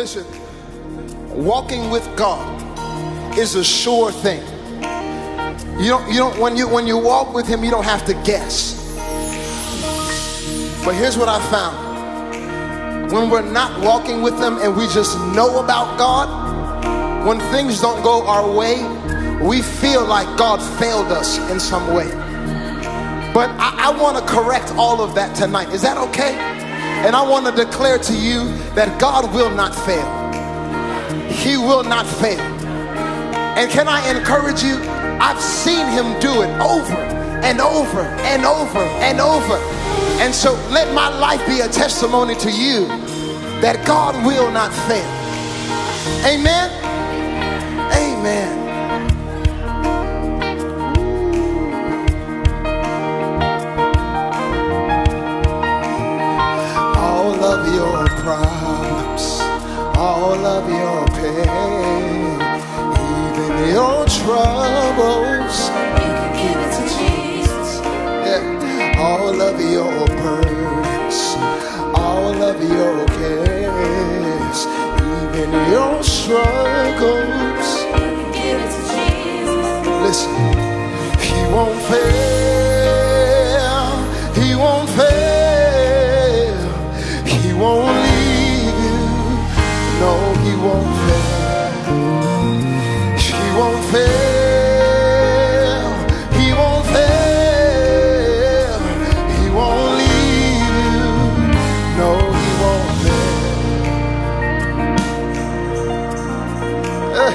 Listen, walking with God is a sure thing. You don't, you don't, when you when you walk with him, you don't have to guess. But here's what I found. When we're not walking with him and we just know about God, when things don't go our way, we feel like God failed us in some way. But I, I want to correct all of that tonight. Is that okay? And I want to declare to you that God will not fail. He will not fail. And can I encourage you? I've seen him do it over and over and over and over. And so let my life be a testimony to you that God will not fail. Amen. Amen. Pain, even your troubles, You can give it to Jesus. yeah. all of your burdens, all of your cares, even your struggles. You can give it to Jesus. Listen, he won't fail. He won't won't fail. He won't fail. He won't fail. He won't leave. No, he won't fail. Eh,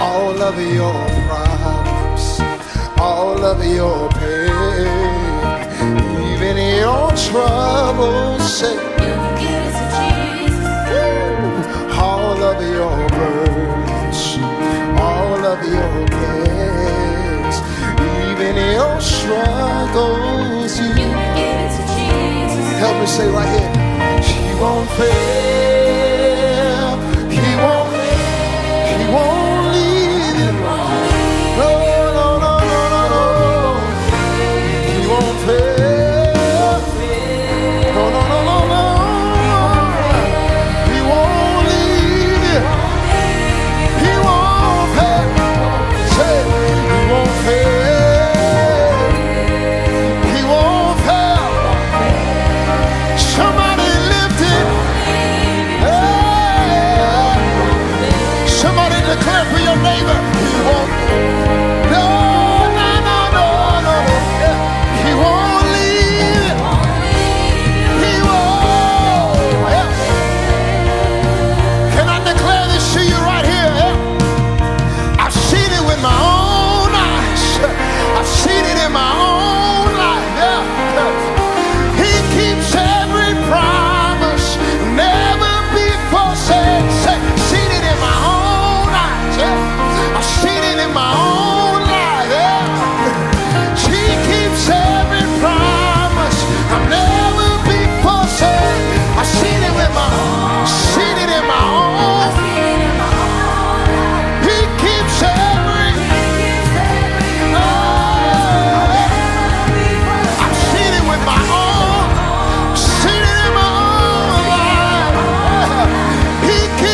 all of your problems, all of your pain, even your troubles, say, struggles, You you can give it to Jesus. help me say right here, he won't fail,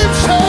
He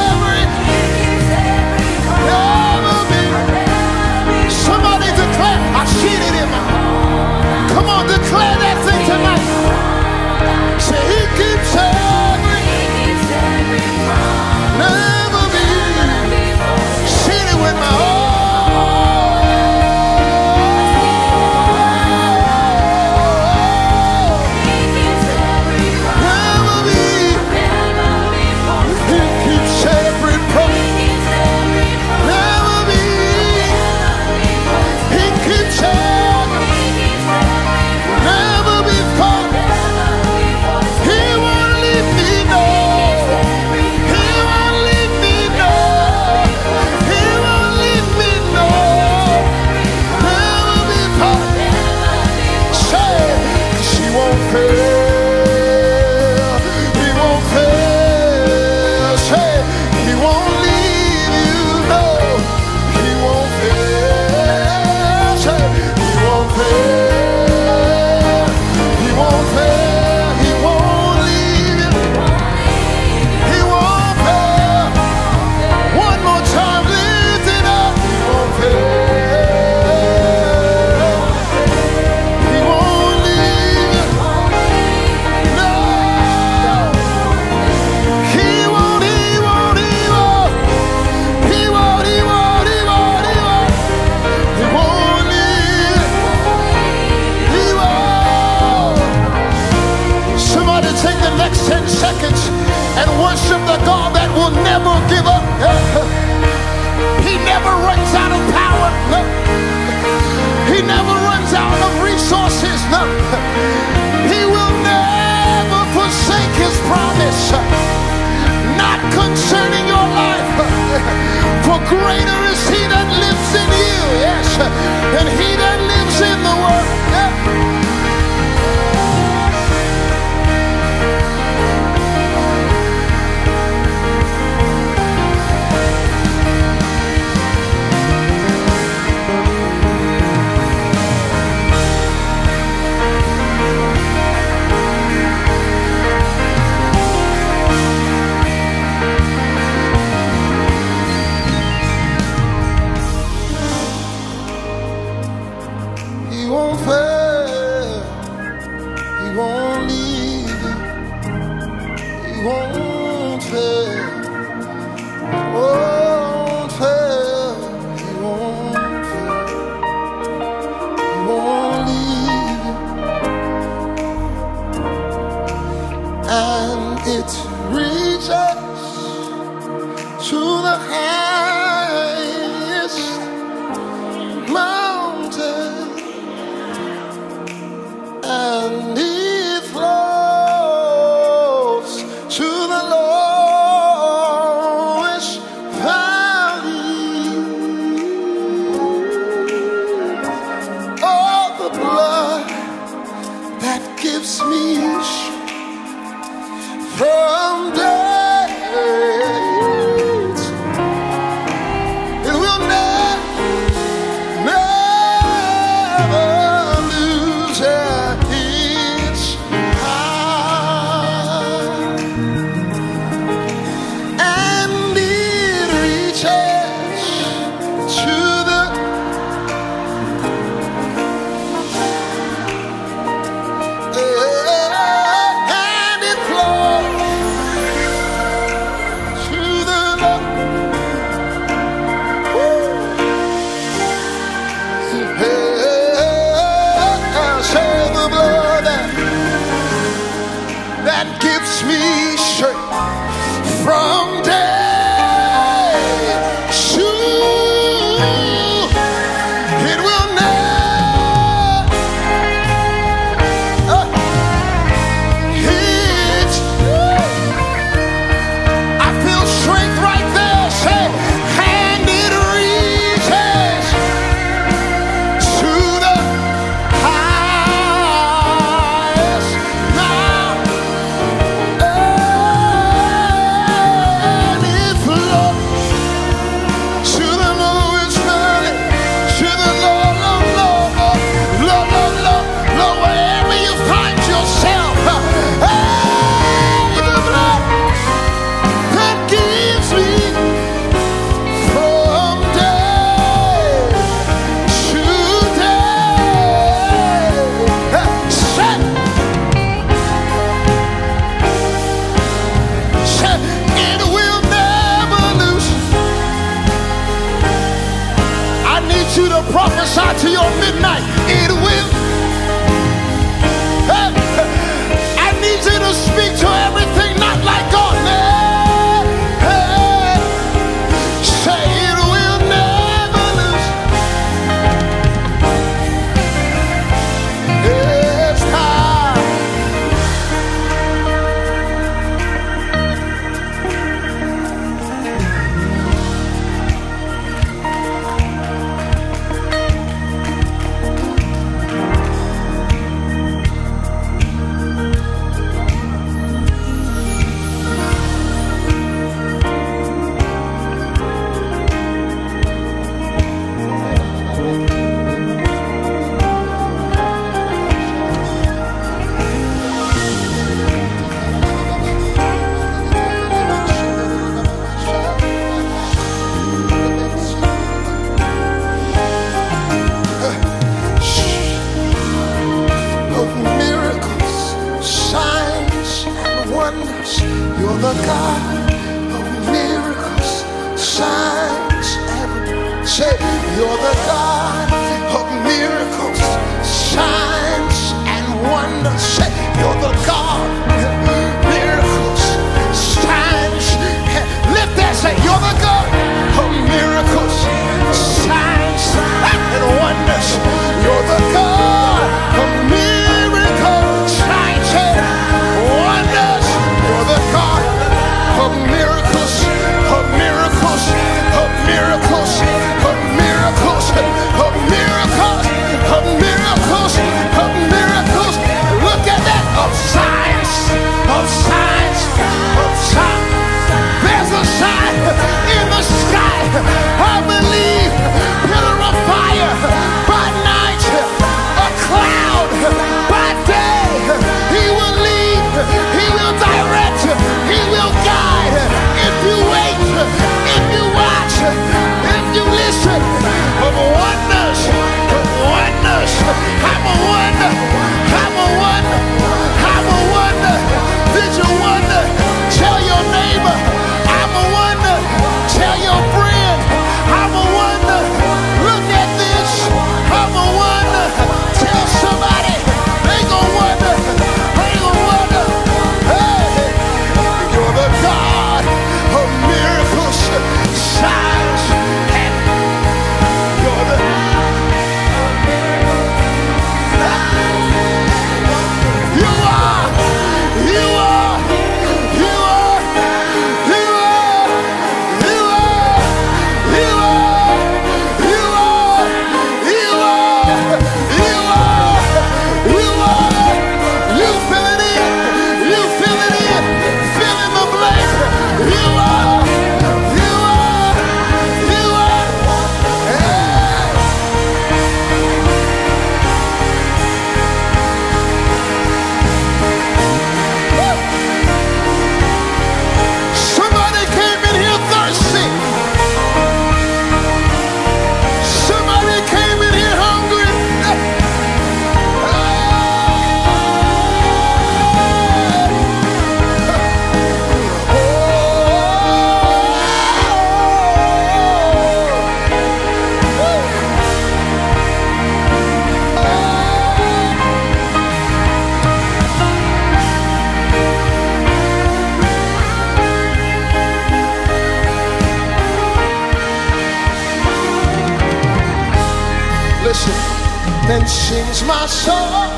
soul,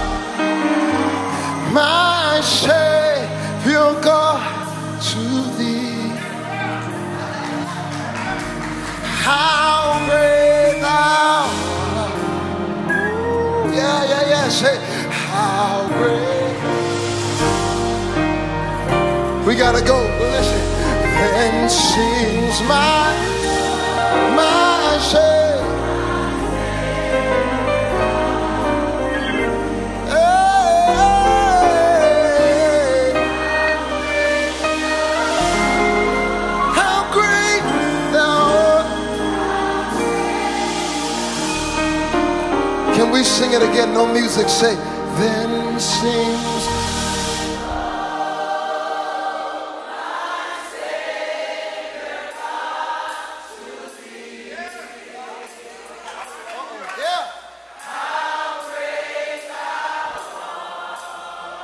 my Savior God to thee. How great thou art. Yeah, yeah, yeah. Say, how great. We gotta go. Listen. Then sings my, my it again? No music. Say, then sings.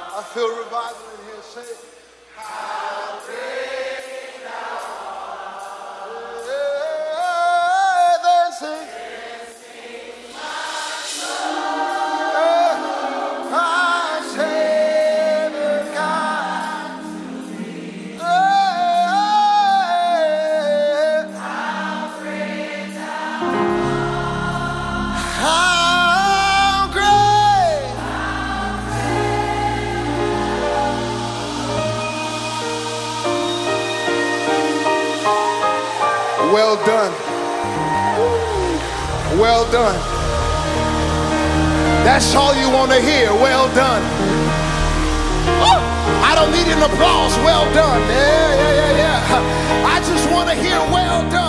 I feel revival in here. Say, done. Well done. That's all you want to hear. Well done. I don't need an applause. Well done. Yeah, yeah, yeah, yeah. I just want to hear well done.